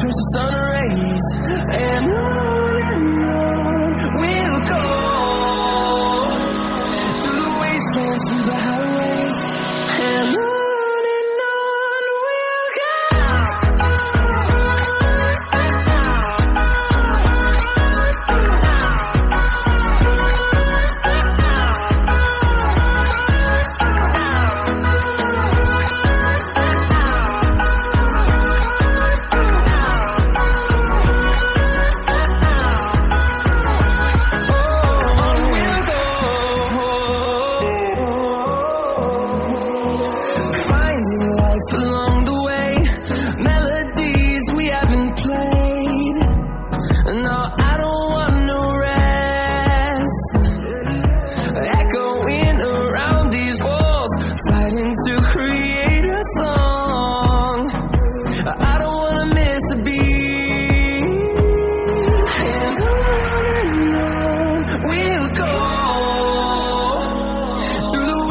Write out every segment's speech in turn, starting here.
Turns to sun rays.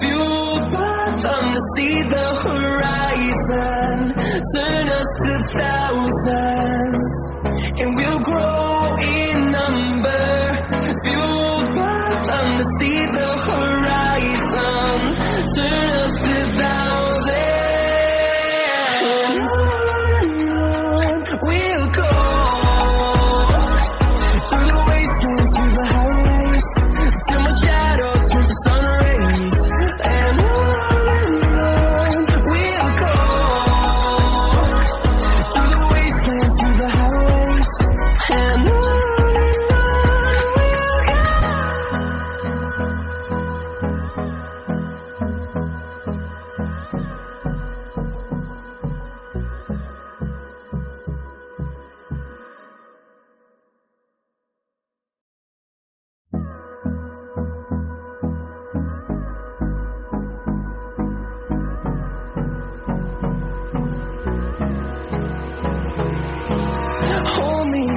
fueled see the horizon, turn us to thousands.